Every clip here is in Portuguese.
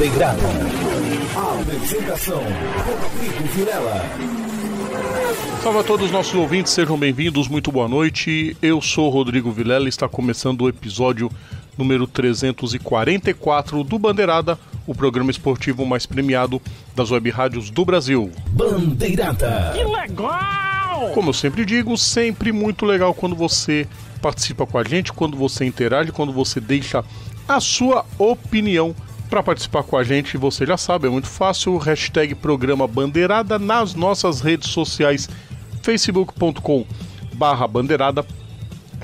Bandeirada. Apresentação: Rodrigo Vilela. Salve a todos os nossos ouvintes, sejam bem-vindos, muito boa noite. Eu sou Rodrigo Vilela e está começando o episódio número 344 do Bandeirada, o programa esportivo mais premiado das web rádios do Brasil. Bandeirada. Que legal! Como eu sempre digo, sempre muito legal quando você participa com a gente, quando você interage, quando você deixa a sua opinião para participar com a gente, você já sabe, é muito fácil, hashtag programa Bandeirada nas nossas redes sociais, facebook.com barra bandeirada,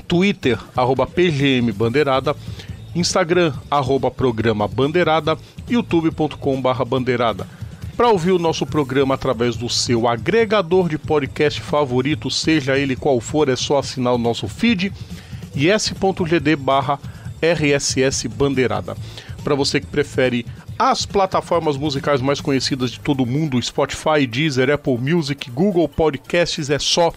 twitter, arroba pgm bandeirada, instagram, arroba programa bandeirada, youtube.com barra bandeirada. Para ouvir o nosso programa através do seu agregador de podcast favorito, seja ele qual for, é só assinar o nosso feed, is.gd barra RSS Bandeirada. Para você que prefere as plataformas musicais mais conhecidas de todo mundo, Spotify, Deezer, Apple Music, Google Podcasts, é só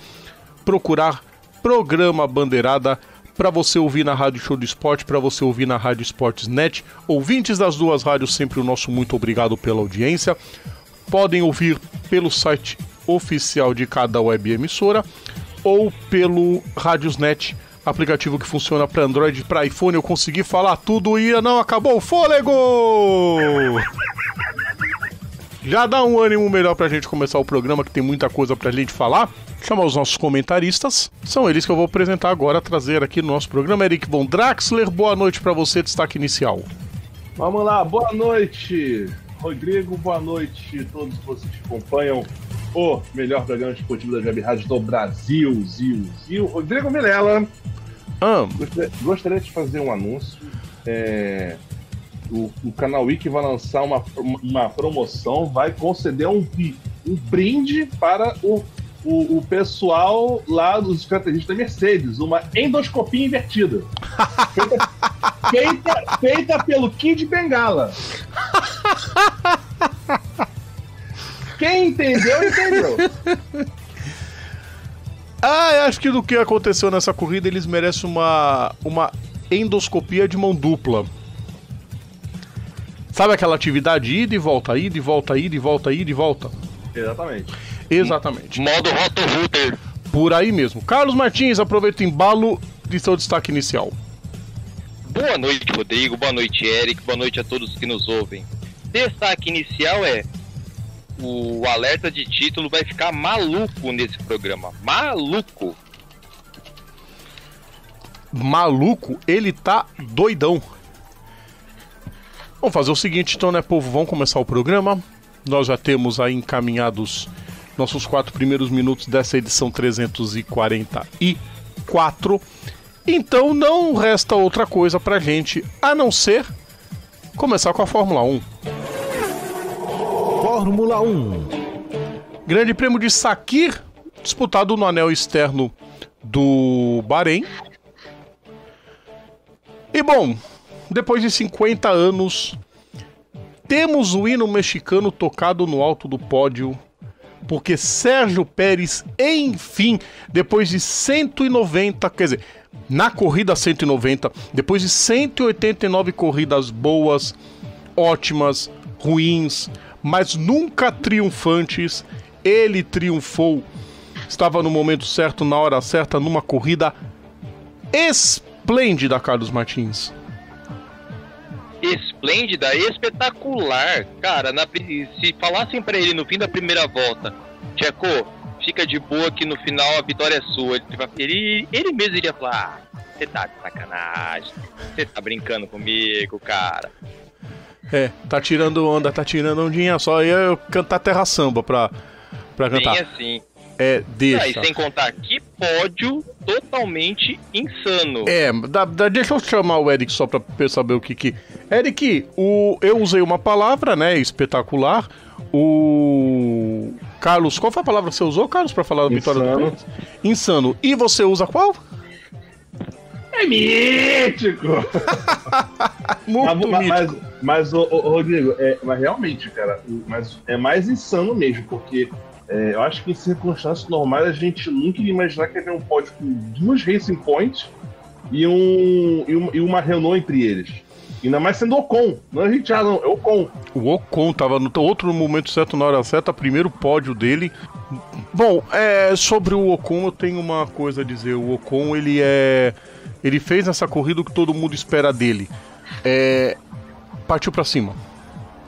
procurar Programa Bandeirada para você ouvir na Rádio Show do Esporte, para você ouvir na Rádio Esportes Net. Ouvintes das duas rádios, sempre o nosso muito obrigado pela audiência. Podem ouvir pelo site oficial de cada web emissora ou pelo Radiosnet aplicativo que funciona para Android e para iPhone. Eu consegui falar tudo e não acabou o fôlego! Já dá um ânimo melhor pra gente começar o programa, que tem muita coisa pra gente falar. Chamar os nossos comentaristas. São eles que eu vou apresentar agora, trazer aqui no nosso programa. Eric Von Draxler, boa noite para você, destaque inicial. Vamos lá, boa noite, Rodrigo, boa noite a todos vocês que acompanham o melhor programa esportivo da Web Rádio do Brasil, Zil, Zil. Rodrigo Vilela. Ah, Gostaria, gostaria de fazer um anúncio. É, o, o canal Wiki vai lançar uma, uma promoção, vai conceder um, um brinde para o, o, o pessoal lá dos estrategistas da Mercedes, uma endoscopia invertida. feita, feita, feita pelo Kid Bengala. Quem entendeu, entendeu. ah, eu acho que do que aconteceu nessa corrida, eles merecem uma, uma endoscopia de mão dupla. Sabe aquela atividade ida e volta, ida e volta, ida e volta, ida e volta? Exatamente. Exatamente. Modo Roto-Router. Por aí mesmo. Carlos Martins, aproveita o embalo de seu destaque inicial. Boa noite, Rodrigo. Boa noite, Eric. Boa noite a todos que nos ouvem. Destaque inicial é o alerta de título vai ficar maluco nesse programa. Maluco. Maluco, ele tá doidão. Vamos fazer o seguinte, então, né, povo? Vamos começar o programa. Nós já temos aí encaminhados nossos quatro primeiros minutos dessa edição 344. Então não resta outra coisa pra gente a não ser começar com a Fórmula 1. Fórmula 1. Grande Prêmio de Sakir, disputado no anel externo do Bahrein. E bom, depois de 50 anos, temos o hino mexicano tocado no alto do pódio, porque Sérgio Pérez, enfim, depois de 190, quer dizer, na corrida 190, depois de 189 corridas boas, ótimas, ruins, mas nunca triunfantes, ele triunfou. Estava no momento certo, na hora certa, numa corrida esplêndida, Carlos Martins. Esplêndida, espetacular. Cara, na- se falassem pra ele no fim da primeira volta, Tcheco, fica de boa que no final a vitória é sua. Ele, ele mesmo iria falar: ah, você tá de sacanagem, você tá brincando comigo, cara. É, tá tirando onda, tá tirando ondinha, só ia eu cantar terra samba pra, pra Bem cantar. assim. É, Ah, deixa. e sem contar que pódio totalmente insano. É, dá- dá- deixa eu chamar o Eric só pra eu saber o que que. Eric, o, eu usei uma palavra, né? Espetacular. O. Carlos, qual foi a palavra que você usou, Carlos, pra falar da vitória do Insano. Pérez? Insano. E você usa qual? É mítico! Muito mas, mítico. mas, mas, ô, ô, Rodrigo, é, mas realmente, cara, mas é mais insano mesmo, porque é, eu acho que em circunstâncias normais a gente nunca ia imaginar que ia ter um pódio com duas Racing Points e, um, e, uma, e uma Renault entre eles. Ainda mais sendo Ocon. Não é Richard, não, é Ocon. O Ocon tava no outro momento certo, na hora certa, primeiro pódio dele. Bom, é, sobre o Ocon eu tenho uma coisa a dizer. O Ocon, ele é. Ele fez nessa corrida o que todo mundo espera dele. É, partiu pra cima.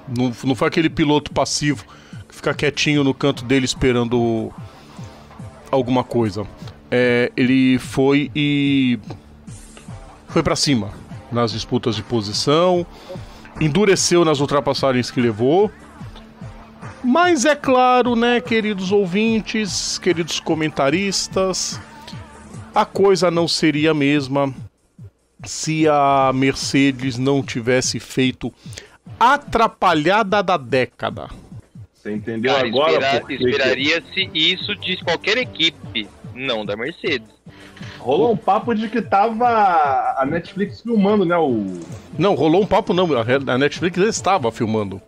Não, não foi aquele piloto passivo que fica quietinho no canto dele esperando alguma coisa. É, ele foi e foi pra cima nas disputas de posição, endureceu nas ultrapassagens que levou. Mas é claro, né, queridos ouvintes, queridos comentaristas, a coisa não seria a mesma se a Mercedes não tivesse feito atrapalhada da década. Você entendeu Cara, agora? espera- porque esperaria-se isso de qualquer equipe, não da Mercedes. Rolou um papo de que tava a Netflix filmando, né? O. Não, rolou um papo não, a Netflix estava filmando.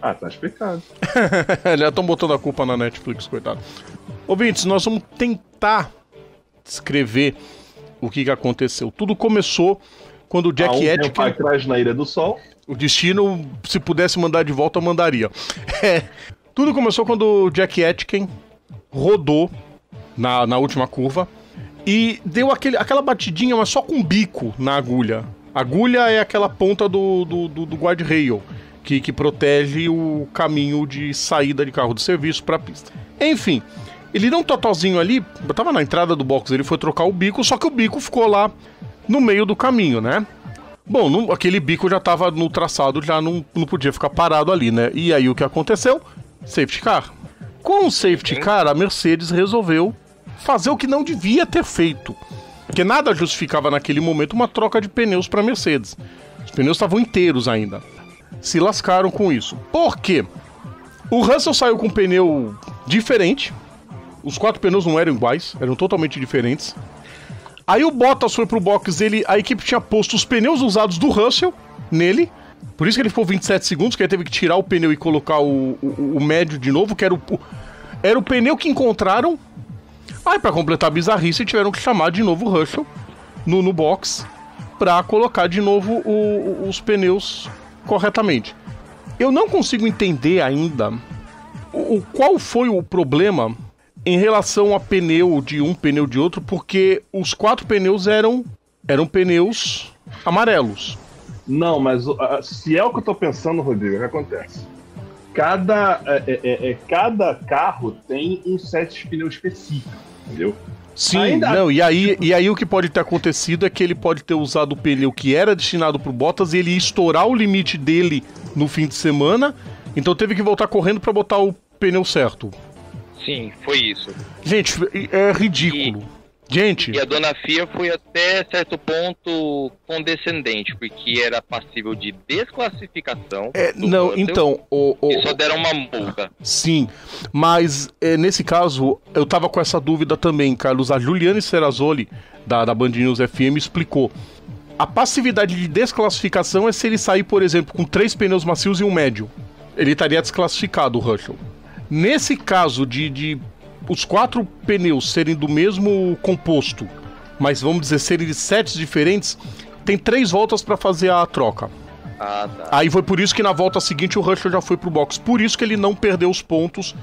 Ah, tá explicado. Já estão botando a culpa na Netflix, coitado. Ouvintes, nós vamos tentar descrever o que, que aconteceu. Tudo começou quando o Há Jack um tempo Etkin, atrás na Ilha do Sol. o destino, se pudesse mandar de volta, mandaria. É, tudo começou quando o Jack Etkin rodou na, na última curva e deu aquele, aquela batidinha, mas só com bico na agulha. Agulha é aquela ponta do, do, do, do guardrail que, que protege o caminho de saída de carro de serviço para a pista. Enfim, ele deu um totozinho ali, eu tava na entrada do box, ele foi trocar o bico, só que o bico ficou lá no meio do caminho, né? Bom, não- aquele bico já tava no traçado, já não, não podia ficar parado ali, né? E aí o que aconteceu? Safety car. Com o safety car, a Mercedes resolveu fazer o que não devia ter feito. Porque nada justificava naquele momento uma troca de pneus para Mercedes. Os pneus estavam inteiros ainda. Se lascaram com isso. Por quê? O Russell saiu com um pneu diferente. Os quatro pneus não eram iguais, eram totalmente diferentes. Aí o Bottas foi pro box, ele, a equipe tinha posto os pneus usados do Russell nele. Por isso que ele ficou 27 segundos, que ele teve que tirar o pneu e colocar o, o, o médio de novo, que era o, era o pneu que encontraram. Aí, pra completar a bizarrice, tiveram que chamar de novo o Russell no, no box pra colocar de novo o- os pneus corretamente. Eu não consigo entender ainda o- qual foi o problema em relação a pneu de um, pneu de outro, porque os quatro pneus eram, eram pneus amarelos. Não, mas o- se é o que eu tô pensando, Rodrigo, o que acontece? Cada, é, é, é, é, cada carro tem um set de pneu específico, entendeu? Sim, Ainda- não, e aí, e aí o que pode ter acontecido é que ele pode ter usado o pneu que era destinado pro Bottas e ele estourar o limite dele no fim de semana, então teve que voltar correndo pra botar o pneu certo. Sim, foi isso. Gente, é ridículo. Gente, E a dona Fia foi até certo ponto condescendente, porque era passível de desclassificação. é, não, Russell, então, o, o- E só deram uma multa. Sim, mas é, nesse caso eu tava com essa dúvida também, Carlos. A Juliane Serrazoli, da, da Band News FM, explicou. A passividade de desclassificação é se ele sair, por exemplo, com três pneus macios e um médio. Ele estaria desclassificado, o Russell. Nesse caso de, de os quatro pneus serem do mesmo composto, mas vamos dizer serem de sets diferentes, tem três voltas para fazer a troca. Ah, tá. Aí foi por isso que na volta seguinte o Russell já foi pro box. Por isso que ele não perdeu os pontos.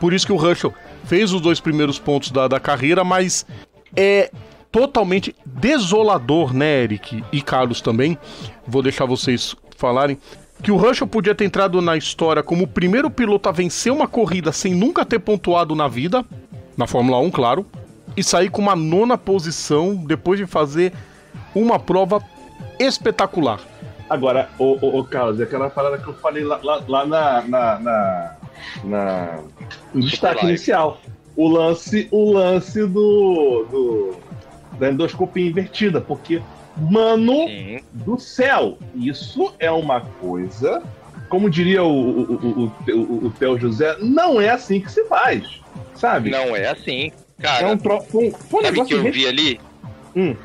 Por isso que o Russell fez os dois primeiros pontos da, da carreira, mas é totalmente desolador, né, Eric e Carlos também. Vou deixar vocês falarem. Que o Russell podia ter entrado na história como o primeiro piloto a vencer uma corrida sem nunca ter pontuado na vida, na Fórmula 1, claro, e sair com uma nona posição depois de fazer uma prova espetacular. Agora, o, o, o Carlos, é aquela parada que eu falei lá, lá, lá na, na, na, na- no destaque inicial. O lance, o lance do, do da endoscopia invertida, porque, mano Sim. do céu, isso é uma coisa, como diria o, o, o, o, o, Theo José, não é assim que se faz, sabe? Não é assim. é Cara, um, tro... um, um sabe o que eu vi ali? Hum.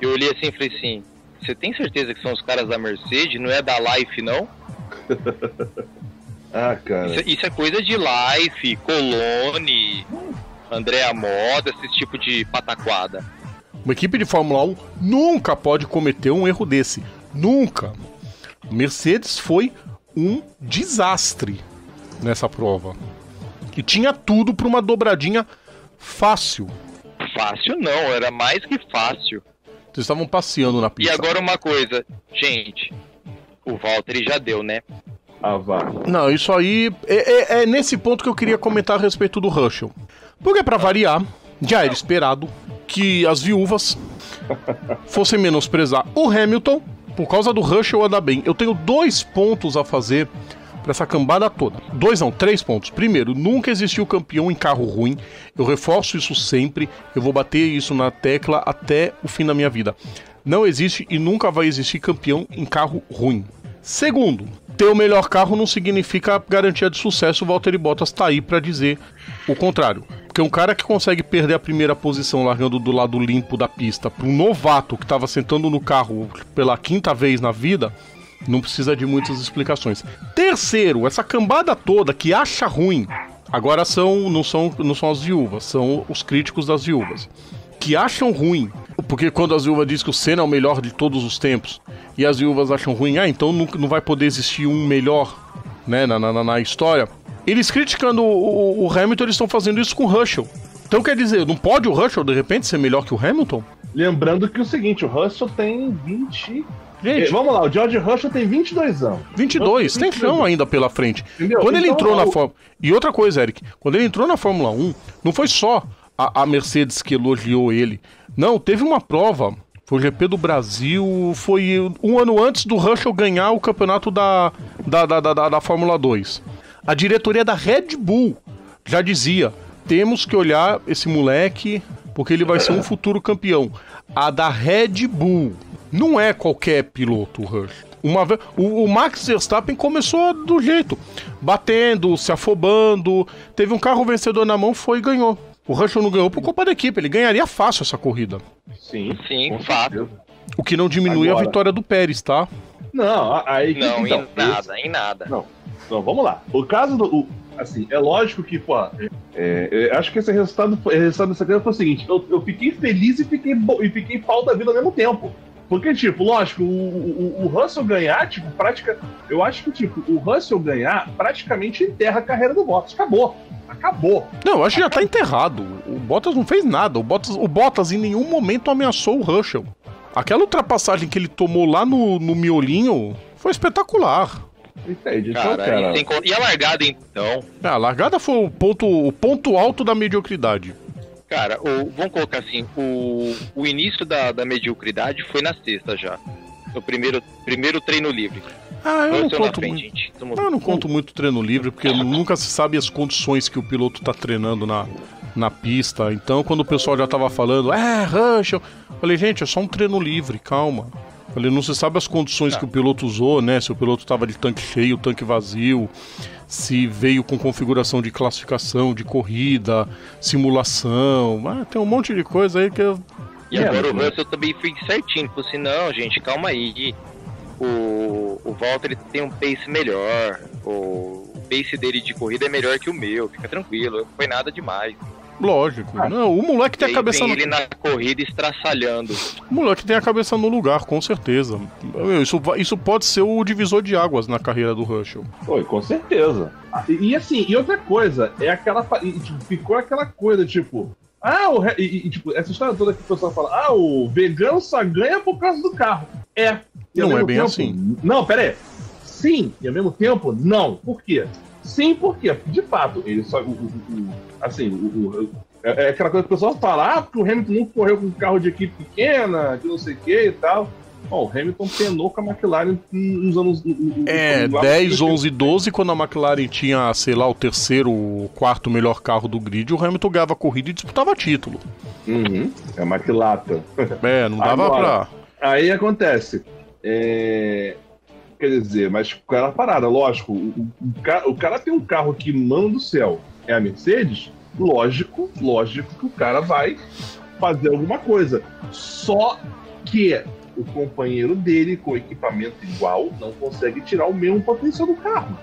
Eu olhei assim e falei assim: você tem certeza que são os caras da Mercedes? Não é da Life, não? Ah, cara. Isso, isso é coisa de Life, Colone, Andréa Moda, esse tipo de pataquada. Uma equipe de Fórmula 1 nunca pode cometer um erro desse. Nunca. Mercedes foi um desastre nessa prova. E tinha tudo para uma dobradinha fácil. Fácil não, era mais que fácil. Vocês estavam passeando na E pista. agora uma coisa, gente, o Valtteri já deu, né? Ah, vá. Não, isso aí é, é- é nesse ponto que eu queria comentar a respeito do Russell. Porque pra variar, já era esperado que as viúvas fossem menosprezar o Hamilton por causa do Russell andar bem. Eu tenho dois pontos a fazer pra essa cambada toda. Dois não, três pontos. Primeiro, nunca existiu campeão em carro ruim. Eu reforço isso sempre. Eu vou bater isso na tecla até o fim da minha vida. Não existe e nunca vai existir campeão em carro ruim. Segundo, ter o melhor carro não significa garantia de sucesso. O Valtteri Bottas tá aí pra dizer o contrário. Porque um cara que consegue perder a primeira posição largando do lado limpo da pista para um novato que tava sentando no carro pela quinta vez na vida, não precisa de muitas explicações. Terceiro, essa cambada toda que acha ruim, agora são não são não são as viúvas, são os críticos das viúvas, que acham ruim, porque quando as viúvas dizem que o Senna é o melhor de todos os tempos e as viúvas acham ruim, ah, então não, não vai poder existir um melhor, né, na, na, na história. Eles criticando o, o- o Hamilton, eles estão fazendo isso com o Russell. Então quer dizer, não pode o Russell de repente ser melhor que o Hamilton? Lembrando que é o seguinte, o Russell tem 20. Eh, Gente, Vamos lá, o George Russell tem 22 anos. 22, tem chão ainda pela frente. Entendeu? Quando ele Então, entrou na Fórmula. E outra coisa, Eric, quando ele entrou na Fórmula 1, não foi só a, a Mercedes que elogiou ele. Não, teve uma prova. Foi o GP do Brasil. Foi um ano antes do Russell ganhar o campeonato da, da, da, da, da- da Fórmula 2. A diretoria da Red Bull já dizia: temos que olhar esse moleque porque ele vai ser um futuro campeão. A da Red Bull não é qualquer piloto, o Rush. Uma vez, o, o Max Verstappen começou do jeito, batendo, se afobando. Teve um carro vencedor na mão, foi e ganhou. O Russell não ganhou por culpa da equipe, ele ganharia fácil essa corrida. Sim, Sim, com fato. certeza. O que não diminui a Agora. vitória do Pérez, tá? Não, a- aí Não, então, em nada, em nada. Não, então vamos lá. O caso do. o- assim, é lógico que, pô, é, é, acho que esse resultado, resultado dessa corrida foi o seguinte: eu, eu fiquei feliz e fiquei, e fiquei pau da vida ao mesmo tempo. Porque, tipo, lógico, o, o, o Russell ganhar, tipo, prática. Eu acho que, tipo, o Russell ganhar praticamente enterra a carreira do Bottas. Acabou. Acabou. Não, eu acho que já tá enterrado. O Bottas não fez nada. O Bottas, o Bottas em nenhum momento ameaçou o Russell. Aquela ultrapassagem que ele tomou lá no, no miolinho foi espetacular. Entende? Então, Cara, cara. e, a largada então? É, A largada foi o ponto, o ponto alto da mediocridade. Cara, o, vamos colocar assim, o, o início da, da mediocridade foi na sexta já. No primeiro, primeiro treino livre. Ah, eu não conto frente, muito. gente. Tamo- Eu não conto muito treino livre, porque nunca se sabe as condições que o piloto tá treinando na, na pista. Então, quando o pessoal já tava falando, é, Russell, falei, gente, é só um treino livre, calma. Falei, não se sabe as condições que o piloto usou, né? Se o piloto tava de tanque cheio, tanque vazio, se veio com configuração de classificação, de corrida, simulação. Ah, tem um monte de coisa aí que eu. E É, agora o mas- Russell também fez certinho. Falou assim, não, gente, calma aí. O, o Walter ele tem um pace melhor. O, o pace dele de corrida é melhor que o meu. Fica tranquilo, não foi nada demais. Lógico. Ah. Não, o moleque E tem a cabeça vem no... ele na corrida estraçalhando. O moleque tem a cabeça no lugar, com certeza. Isso, isso pode ser o divisor de águas na carreira do Russell. Foi, com certeza. Ah, E, e assim, e outra coisa, é aquela. e, tipo, ficou aquela coisa, tipo. Ah, o. E, e, tipo, essa história toda que o pessoal fala, ah, o vegano só ganha por causa do carro. É. Não é bem tempo- assim. Não, pera aí. Sim, e ao mesmo tempo, não. Por quê? Sim, porque, de fato, ele só. O, o- o- assim, o, é, é aquela coisa que o pessoal fala, ah, porque o Hamilton nunca correu com um carro de equipe pequena, que não sei o que e tal. Bom, o Hamilton penou com a McLaren nos anos. É, lá- 10, 11, 12, quando a McLaren tinha, sei lá, o terceiro, o quarto melhor carro do grid, o Hamilton ganhava a corrida e disputava título. Uhum, é a McLaren. É, não dava Agora. pra. Aí acontece. é, Quer dizer, mas com aquela parada, lógico, o, o- cara, o cara tem um carro que, mano do céu, é a Mercedes, lógico, lógico que o cara vai fazer alguma coisa. Só que o companheiro dele, com equipamento igual, não consegue tirar o mesmo potencial do carro.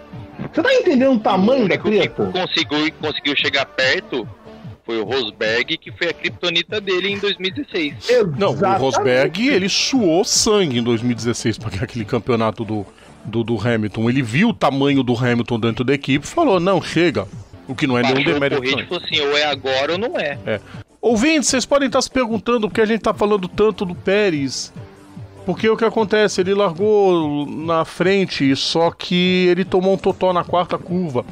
Você tá entendendo o tamanho o da treta? conseguiu, conseguiu chegar perto foi o Rosberg, que foi a criptonita dele em 2016. Não, o Exatamente. Rosberg, ele suou sangue em 2016 pra ganhar aquele campeonato do, do, do Hamilton. Ele viu o tamanho do Hamilton dentro da equipe e falou: não, chega. O que não é nenhum Baixou o demérito. e falou assim, ou é agora ou não é. Ouvintes, vocês podem estar se perguntando porque a gente tá falando tanto do Pérez. Porque o que acontece? Ele largou na frente, só que ele tomou um totó na quarta curva.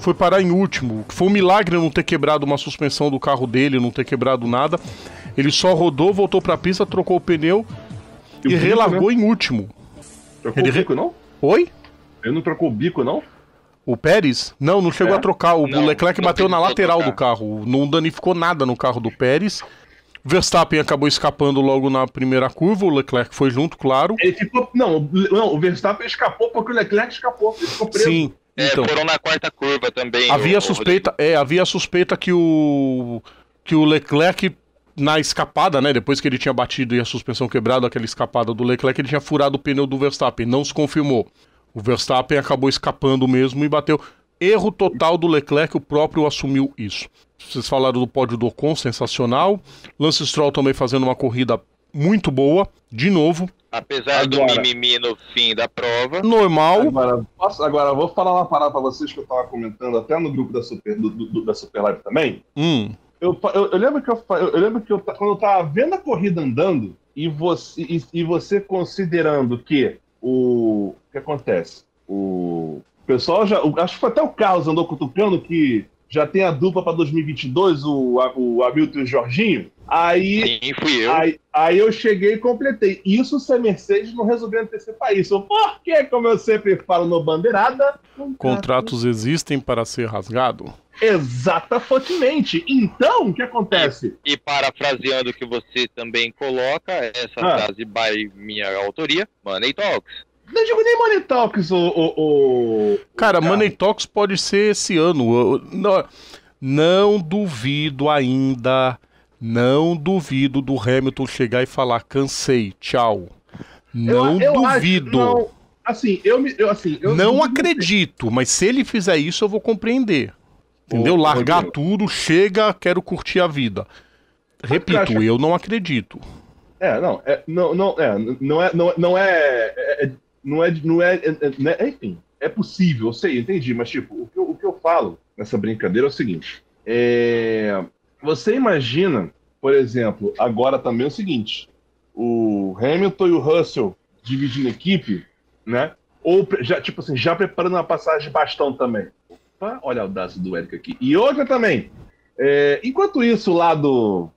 Foi parar em último. Foi um milagre não ter quebrado uma suspensão do carro dele, não ter quebrado nada. Ele só rodou, voltou pra pista, trocou o pneu e, o bico, relargou né? em último. Trocou Ele o re- bico, não? Oi? Ele não trocou o bico, não? O Pérez? Não, não chegou É? a trocar. O Não, Leclerc não bateu na lateral trocar. do carro. Não danificou nada no carro do Pérez. Verstappen acabou escapando logo na primeira curva. O Leclerc foi junto, claro. Ele ficou. Não, o- não, o Verstappen escapou porque o Leclerc escapou. Ele ficou preso. Sim. É, Então, foram na quarta curva também. havia o- o suspeita, é, havia suspeita que o que o Leclerc na escapada, né, depois que ele tinha batido e a suspensão quebrado, aquela escapada do Leclerc, ele tinha furado o pneu do Verstappen, não se confirmou. O Verstappen acabou escapando mesmo e bateu. Erro total do Leclerc, o próprio assumiu isso. Vocês falaram do pódio do Ocon, sensacional. Lance Stroll também fazendo uma corrida muito boa, de novo, Apesar Agora. do mimimi no fim da prova. normal. Agora, posso, agora, eu vou falar uma parada pra vocês que eu tava comentando até no grupo da Super, do, do- da Super Live também. Hum, Eu, eu, eu lembro que eu, eu, lembro que eu, quando eu tava vendo a corrida andando e você, e, e você considerando que o, o que acontece? O pessoal já. acho que foi até o Carlos andou cutucando que já tem a dupla para 2022, o, o Hamilton e o Jorginho. Aí, Sim, fui eu. aí, aí eu cheguei e completei. Isso se a Mercedes não resolveu antecipar isso. Porque, como eu sempre falo no Bandeirada, contratos existem para ser rasgado. Exatamente. Então, o que acontece? E parafraseando o que você também coloca, essa Ah. frase by minha autoria, Money Talks. Não digo nem Money Talks, o. o, o- Cara, o Money Talks pode ser esse ano. Eu- eu- não, não duvido ainda. Não duvido do Hamilton chegar e falar cansei, tchau. Não Eu- eu acho- duvido. não, assim, eu. Eu, assim, eu não acredito, mas se ele fizer isso, eu vou compreender. Entendeu? Ô, Largar tudo, chega, quero curtir a vida. Repito, acha- eu não acredito. É, não, é, não, não, é, não é, não, não é, é, é- não é, não é, é, é- né, enfim, é possível, eu sei, entendi, mas tipo, o que, eu, o que eu falo nessa brincadeira é o seguinte, é, você imagina, por exemplo, agora também é o seguinte, o Hamilton e o Russell dividindo equipe, né, ou já, tipo assim, já preparando uma passagem de bastão também. Opa, olha a audácia do Eric aqui. E outra também, é, enquanto isso, lá do,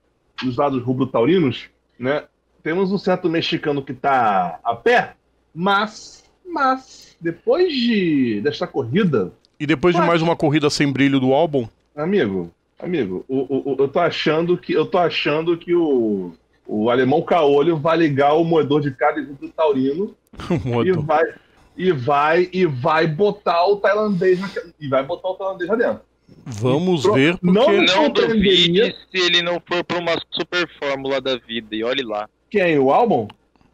dos lados rubro-taurinos, né, temos um certo mexicano que tá a pé, mas, mas, depois de desta corrida, E depois de mais uma corrida sem brilho do álbum, amigo, amigo, o, o- o- eu tô achando que eu tô achando que o, o alemão caolho vai ligar o moedor de cada do taurino e vai e vai e vai botar o tailandês na, e vai botar o tailandês lá dentro. vamos Pro- ver porque não- Não duvide se ele não for pra uma super fórmula da vida. E olhe lá. Quem o álbum?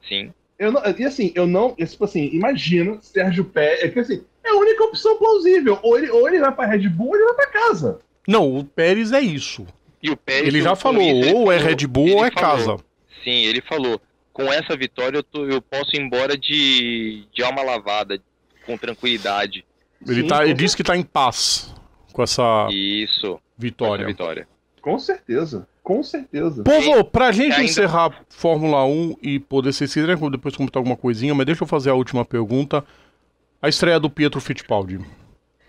Sim. Eu não, e assim, eu não, é, tipo assim, imagina Sérgio Pérez, é que assim, é a única opção plausível. Ou ele, ou ele vai pra Red Bull ou ele vai pra casa. Não, o Pérez é isso. E o Pérez, Ele já com falou, ou é Red Bull ou é falou. casa. Sim, ele falou. Com essa vitória eu, tô- eu posso ir embora de, de alma lavada, com tranquilidade. Ele, Sim, tá, com ele disse que tá em paz com essa Isso. com essa vitória. vitória. Com certeza, com certeza. Povo, pra gente ainda- encerrar Fórmula 1 e poder ser se depois comentar alguma coisinha, mas deixa eu fazer a última pergunta. A estreia do Pietro Fittipaldi.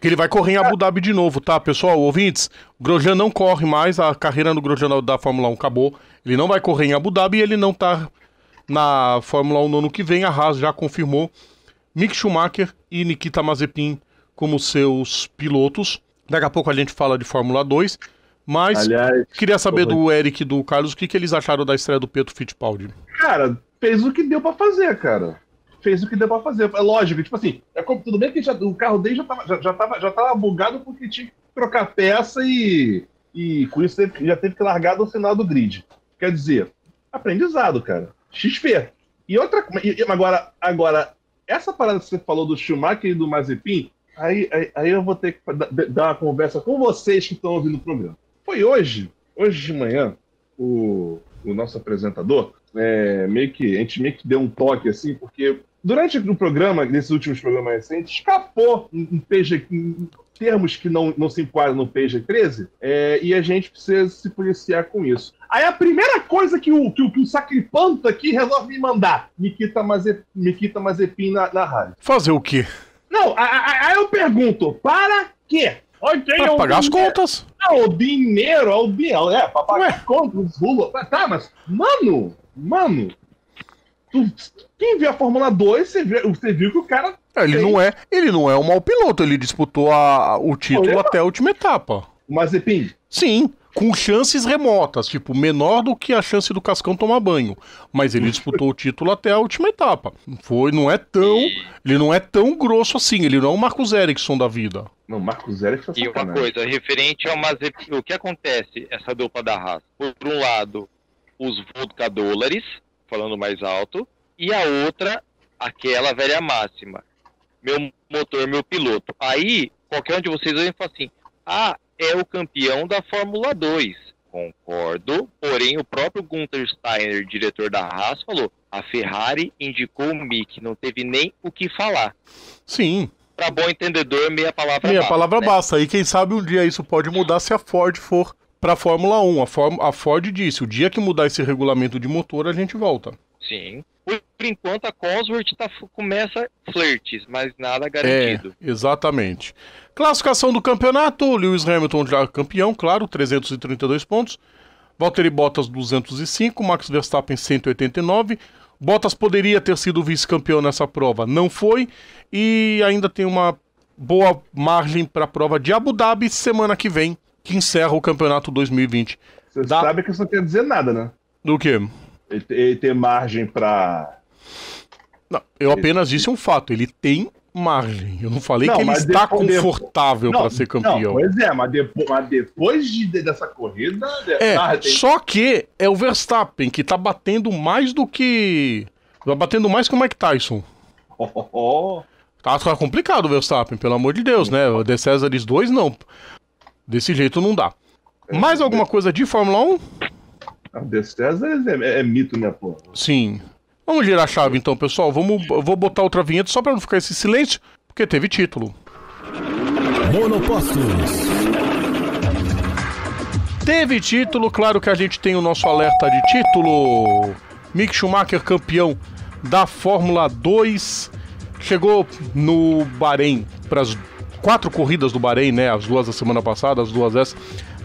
Que ele vai correr em Abu Dhabi de novo, tá, pessoal? Ouvintes, o Grosjean não corre mais, a carreira do Grosjean da- da Fórmula 1 acabou. Ele não vai correr em Abu Dhabi e ele não tá na Fórmula 1 no ano que vem. A Haas já confirmou Mick Schumacher e Nikita Mazepin como seus pilotos. Daqui a pouco a gente fala de Fórmula 2, mas Aliás, Queria saber Porra. do Eric e do Carlos o que, que eles acharam da estreia do Pietro Fittipaldi. cara, fez o que deu pra fazer, cara. Fez o que deu pra fazer. É lógico, tipo assim, é como- tudo bem que já- o carro dele já tava, já, já tava, já tava bugado porque tinha que trocar peça e, e com isso teve- já teve que largar no final do grid. Quer dizer, aprendizado, cara. XP. E outra e- e agora, agora, essa parada que você falou do Schumacher e do Mazepin, aí, aí, aí eu vou ter que da- dar uma conversa com vocês que estão ouvindo o programa. Foi hoje, hoje de manhã, o, o nosso apresentador, é, meio que, a gente meio que deu um toque assim, porque durante o programa, nesses últimos programas recentes, escapou um, PG, um, termos que não, não se enquadram no PG-13, é, e a gente precisa se policiar com isso. Aí a primeira coisa que o, que o, que o Sacripanto aqui resolve me mandar, Nikita, Maze, Nikita Mazepin na, na rádio. Fazer o quê? Não, aí eu pergunto, para quê? Okay, pra pagar as contas. Não, o dinheiro, o dinheiro, é, pra pagar as contas, rula. Tá, mas, mano, mano, tu, quem viu a Fórmula 2, você viu, você viu que o cara. É, ele, não é, ele não é um mau piloto, ele disputou a, o título Olha, até a última etapa. O Mazepin? Sim, com chances remotas, tipo, menor do que a chance do Cascão tomar banho. Mas ele disputou o título até a última etapa. Foi, não é tão. Ele não é tão grosso assim, ele não é o Marcos Ericsson da vida. Não, Marcos Ericsson é E uma coisa, referente ao Mazepin, o que acontece, essa dupla da raça? Por um lado, os vodka dólares, falando mais alto, e a outra, aquela velha máxima. Meu motor, meu piloto. Aí, qualquer um de vocês vai falar assim: ah, é o campeão da Fórmula 2. Concordo, porém o próprio Gunther Steiner, diretor da Haas, falou: a Ferrari indicou o Mick, não teve nem o que falar. Sim. Para bom entendedor, meia palavra meia basta. Meia palavra né? basta. E quem sabe um dia isso pode mudar se a Ford for para a Fórmula 1. A, Form a Ford disse: o dia que mudar esse regulamento de motor, a gente volta. Sim. Por, enquanto, a Cosworth tá, começa flirts, mas nada garantido. É, exatamente. Classificação do campeonato: Lewis Hamilton já campeão, claro, 332 pontos. Valtteri Bottas 205, Max Verstappen 189. Bottas poderia ter sido vice-campeão nessa prova, não foi. E ainda tem uma boa margem para a prova de Abu Dhabi semana que vem, que encerra o campeonato 2020. Você da... sabe que isso não quer dizer nada, né? Do quê? Ele, ele tem margem para. Não, eu apenas disse um fato. Ele tem margem. Eu não falei não, que ele está depois, confortável para ser campeão. Não, pois é, mas depois, mas depois de, dessa corrida. É, ah, tem... só que é o Verstappen que está batendo mais do que. Tá batendo mais que o Mike Tyson. Oh, oh, oh. Tá, tá complicado o Verstappen, pelo amor de Deus, né? O De Césares 2 não. Desse jeito não dá. É, mais alguma coisa de Fórmula 1? A De Césares é, é, mito, né, pô? Sim. Vamos girar a chave então, pessoal. Vamos, eu vou botar outra vinheta só para não ficar esse silêncio, porque teve título. Monopostos. Teve título, claro que a gente tem o nosso alerta de título. Mick Schumacher campeão da Fórmula 2. Chegou no Bahrein para as quatro corridas do Bahrein, né? As duas da semana passada, as duas essa,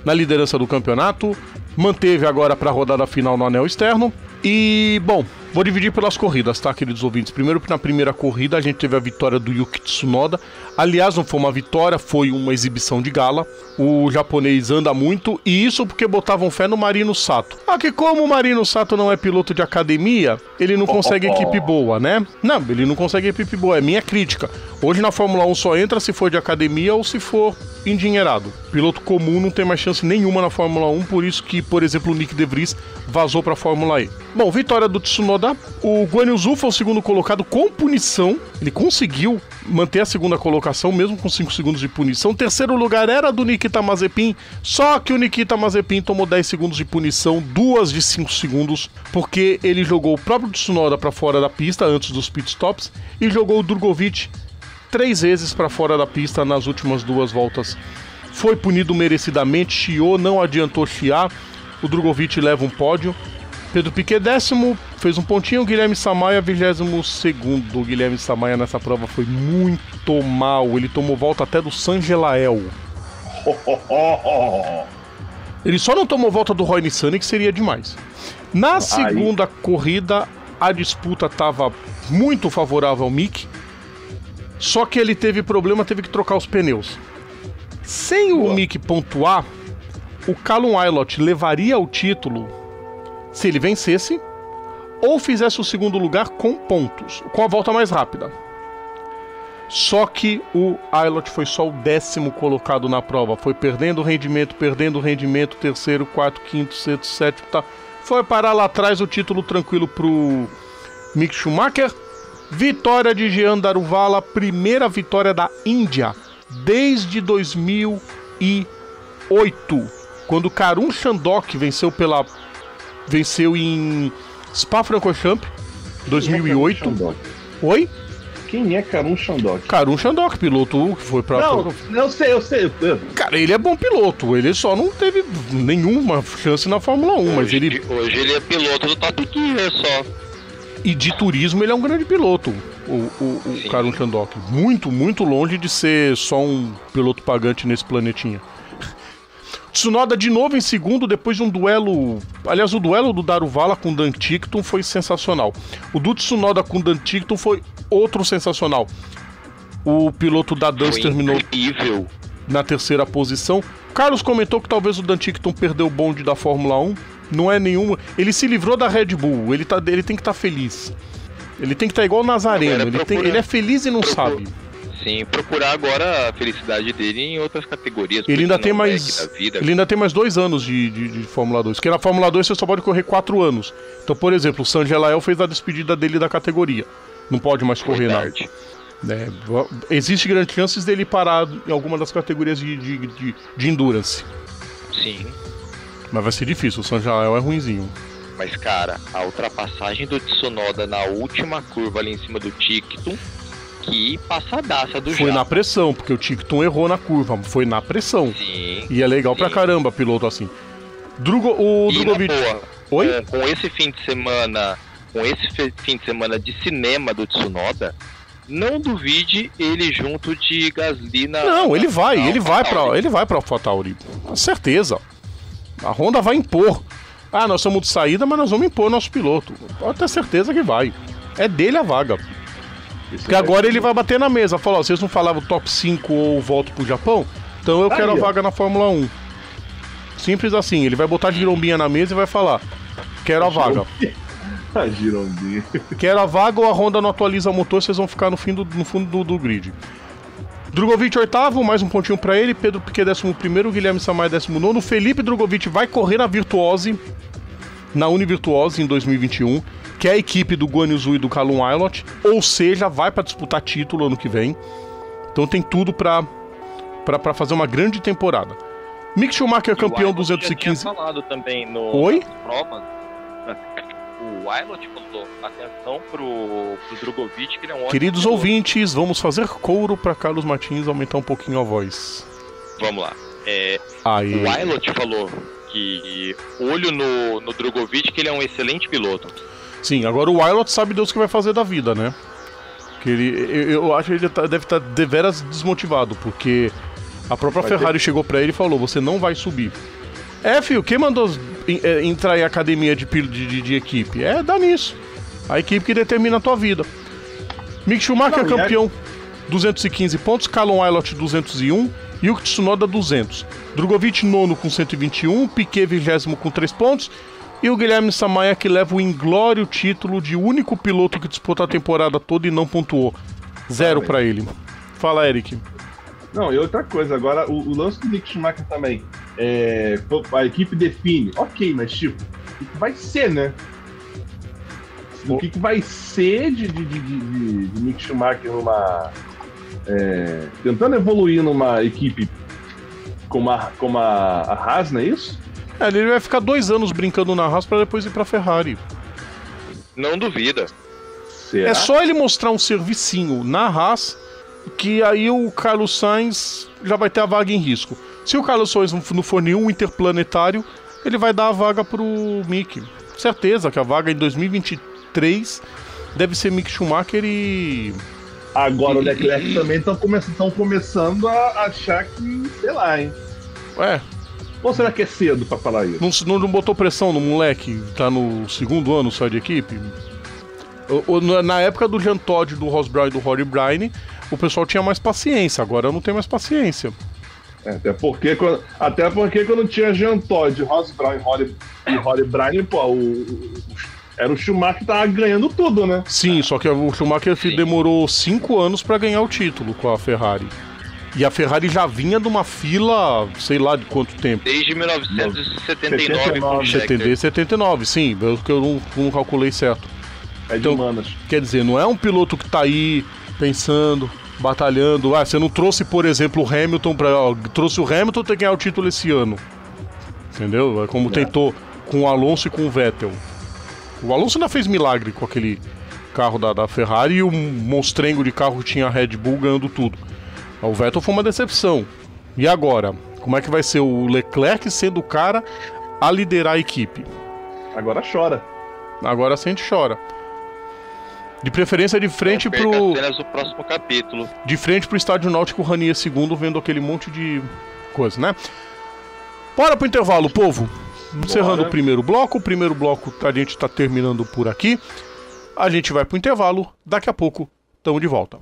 na liderança do campeonato. Manteve agora para a rodada final no anel externo. E, bom, Vou dividir pelas corridas, tá, queridos ouvintes? Primeiro, na primeira corrida, a gente teve a vitória do Yuki Tsunoda. Aliás, não foi uma vitória, foi uma exibição de gala. O japonês anda muito, e isso porque botavam fé no Marino Sato. Ah, que como o Marino Sato não é piloto de academia, ele não consegue equipe boa, né? Não, ele não consegue equipe boa, é minha crítica. Hoje na Fórmula 1 só entra se for de academia ou se for endinheirado. Piloto comum não tem mais chance nenhuma na Fórmula 1, por isso que, por exemplo, o Nick De Vries vazou para a Fórmula E. Bom, vitória do Tsunoda. O Guan Yu foi o segundo colocado com punição. Ele conseguiu manter a segunda colocação, mesmo com 5 segundos de punição. Terceiro lugar era do Nikita Mazepin, só que o Nikita Mazepin tomou 10 segundos de punição, duas de 5 segundos, porque ele jogou o próprio Tsunoda para fora da pista antes dos pitstops e jogou o Drogovic três vezes para fora da pista nas últimas duas voltas. Foi punido merecidamente, chiou, não adiantou chiar. O Drogovic leva um pódio. Pedro Piquet décimo, fez um pontinho. Guilherme Samaia, vigésimo segundo. O Guilherme Samaia nessa prova foi muito mal. Ele tomou volta até do San Gelael. Ele só não tomou volta do Roy Nissany, que seria demais. Na segunda corrida, a disputa estava muito favorável ao Mick. Só que ele teve problema, teve que trocar os pneus. Sem o Mick pontuar, o Callum Aylott levaria o título se ele vencesse ou fizesse o segundo lugar com pontos, com a volta mais rápida. Só que o Aylott foi só o décimo colocado na prova, foi perdendo rendimento, perdendo rendimento, terceiro, quarto, quinto, sexto, sétimo, tá. Foi parar lá atrás o título tranquilo pro Mick Schumacher Vitória de Jean Daruvala, primeira vitória da Índia desde 2008, quando Karun Chandok venceu pela venceu em Spa-Francorchamps 2008. Oi? Quem é Karun Shandok? Karun Shandok, piloto que foi pra. Não, eu sei, eu sei. eu- Cara, ele é bom piloto. Ele só não teve nenhuma chance na Fórmula 1, mas hoje, ele. hoje ele é piloto do Top Gear só. E de turismo ele é um grande piloto, o, o, o. Karun Shandok. Muito, muito longe de ser só um piloto pagante nesse planetinha. Tsunoda de novo em segundo, depois de um duelo. Aliás, o duelo do Daruvala com o Dan Tickton foi sensacional. O do Tsunoda com o Dan Tickton foi outro sensacional. O piloto da Dance terminou na terceira posição. Carlos comentou que talvez o Dan Tickton perdeu o bonde da Fórmula 1. Não é nenhuma. Ele se livrou da Red Bull. Ele, tá, ele tem que estar feliz. Ele tem que estar igual o Nazareno. Ele, tem- ele é feliz e não procura- sabe. Sim, procurar agora a felicidade dele em outras categorias. Ele ainda tem é mais. Ele ainda tem mais dois anos de, de, de Fórmula 2. Porque na Fórmula 2 você só pode correr quatro anos. Então, por exemplo, o Sanjay Lael fez a despedida dele da categoria. Não pode mais correr nada. tarde. É, existe grandes chances dele parar em alguma das categorias de, de, de, de endurance. Sim. Mas vai ser difícil, o Sanjay Lael é ruinzinho. Mas, cara, a ultrapassagem do Tsunoda na última curva ali em cima do Tictum, que passadaça do Foi na pressão, porque o Ticton errou na curva. Foi na pressão. Sim. E é legal pra Sim. caramba piloto assim. Drugo, o E, Drogovic. Oi? Com, com esse fim de semana, com esse fim de semana de cinema do Tsunoda, não duvide ele junto de Gasly na. Não, ele vai, ele vai pra, AlphaTauri. ele vai pra AlphaTauri. Com certeza. A Honda vai impor. Ah, nós somos de saída, mas nós vamos impor nosso piloto. Pode ter certeza que vai. É dele a vaga. Isso Porque é- agora ele vai bater na mesa. Falar, ó, vocês não falavam top 5 ou volto pro Japão? Então eu Aí, quero a ó. vaga na Fórmula 1. Simples assim. Ele vai botar de girombinha na mesa e vai falar: Quero a vaga. Ah, Girondinho. Quero a vaga ou a Honda não atualiza o motor, vocês vão ficar no, fim do, no fundo do, do grid. Drogovic oitavo, mais um pontinho pra ele. Pedro Piquet décimo primeiro, Guilherme Samay décimo nono. Felipe Drogovic vai correr na Virtuose, na Univirtuose em 2021, que é a equipe do Guan Yu Zhu e do Calum Aylot. Ou seja, vai pra disputar título ano que vem. Então tem tudo pra, pra fazer uma grande temporada. Mick Schumacher campeão O Ailot já 215. tinha falado também no, Oi? nas provas. O Ailot falou atenção pro, pro Drogovic, que ele é um ótimo Queridos piloto. ouvintes, vamos fazer couro pra Carlos Martins aumentar um pouquinho a voz. Vamos lá. É, o Ailot falou que olho no, no Drogovic, que ele é um excelente piloto. Sim, agora o Wilot sabe Deus o que vai fazer da vida, né? Que ele, eu, eu acho que ele tá- deve estar deveras desmotivado, porque a própria Vai Ferrari chegou pra ele e falou: você não vai subir. É, filho, quem mandou é, entrar em academia de, de, de- de equipe? É, dá nisso. A equipe que determina a tua vida. Mick Schumacher Não, e é- campeão, 215 pontos, Callum Aylott 201, Yuki Tsunoda 200. Drogovic nono com 121, Piquet vigésimo com 3 pontos e o Guilherme Samaia que leva o inglório título de único piloto que disputou a temporada toda e não pontuou. Zero pra ele. Fala, Eric. Não, e outra coisa, agora o, o lance do Nick Schumacher também. É, a equipe define. Ok, mas tipo, o que vai ser, né? O que, que vai ser de, de- de- de Nick Schumacher numa. É, tentando evoluir numa equipe como a, como a, a Haas, não é isso? É, ele vai ficar dois anos brincando na Haas pra depois ir pra Ferrari. Não duvida. Será? É só ele mostrar um servicinho na Haas que aí o Carlos Sainz já vai ter a vaga em risco. Se o Carlos Sainz não for nenhum interplanetário, ele vai dar a vaga pro Mick. Certeza que a vaga em 2023 deve ser Mick Schumacher e. Agora o Leclerc também estão começando, começando a achar que, sei lá, hein? É, Ou será que é cedo pra falar isso? não, não, não botou pressão no moleque, tá no segundo ano só de equipe. O- o- na- época do Jean Todt, do Ross Brown e do Rory Bryan, o pessoal tinha mais paciência, agora não tem mais paciência. É, até, porque, quando- até porque quando tinha Jean Todt, Ross Brown e Rory, e Rory Bryan, pô, o, o- era o Schumacher que tava ganhando tudo, né? Sim, só que o Schumacher Sim. demorou cinco anos pra ganhar o título com a Ferrari. E a Ferrari já vinha de uma fila, sei lá de quanto tempo. Desde 1979 com o 79, Scheckter. 70 e 79, sim, eu, que eu não, não calculei certo. É de Então- humanas. Quer dizer, não é um piloto que tá aí pensando, batalhando. Ah, você não trouxe, por exemplo, o Hamilton pra. ó, trouxe o Hamilton pra ganhar o título esse ano. Entendeu? É como É. tentou com o Alonso e com o Vettel. O Alonso ainda fez milagre com aquele carro da, da Ferrari e o monstrengo de carro que tinha a Red Bull ganhando tudo. O Vettel foi uma decepção. E agora? Como é que vai ser o Leclerc sendo o cara a liderar a equipe? Agora chora. Agora a gente chora. De preferência de frente cenas do próximo capítulo. De frente pro estádio Náutico Rania II, vendo aquele monte de coisa, né? Bora pro intervalo, povo. Encerrando Bora. o primeiro bloco. O primeiro bloco a gente tá terminando por aqui. A gente vai pro intervalo. Daqui a pouco, tamo de volta.